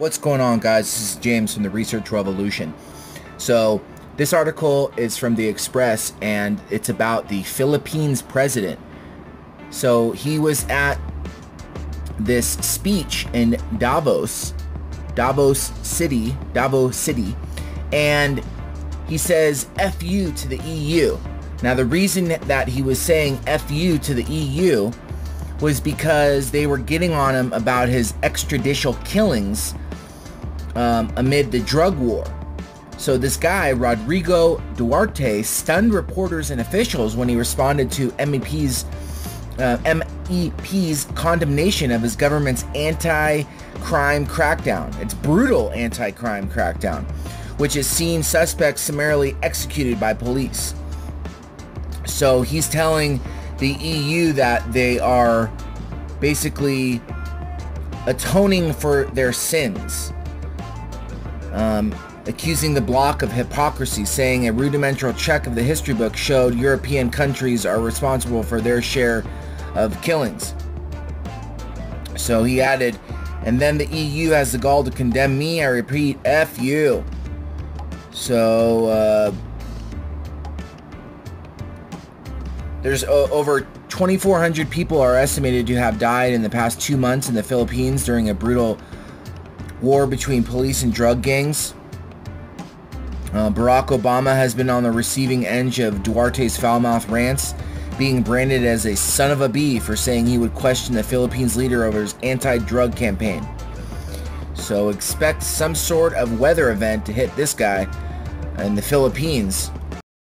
What's going on guys? This is James from the Research Revolution. So this article is from the Express and it's about the Philippines president. So he was at this speech in Davos, Davos City, Davos City, and he says F you to the EU. Now the reason that he was saying F you to the EU was because they were getting on him about his extrajudicial killings um, amid the drug war. So this guy, Rodrigo Duterte, stunned reporters and officials when he responded to MEP's uh, MEP's condemnation of his government's anti-crime crackdown. It's brutal anti-crime crackdown, which has seen suspects summarily executed by police. So he's telling the EU that they are basically atoning for their sins um, accusing the bloc of hypocrisy, saying a rudimentary check of the history book showed European countries are responsible for their share of killings. So he added, and then the EU has the gall to condemn me. I repeat, F you. So, uh, there's over 2,400 people are estimated to have died in the past two months in the Philippines during a brutal war between police and drug gangs. Uh, Barack Obama has been on the receiving end of Duterte's foul-mouthed rants, being branded as a son of a bee for saying he would question the Philippines leader over his anti-drug campaign. So expect some sort of weather event to hit this guy in the Philippines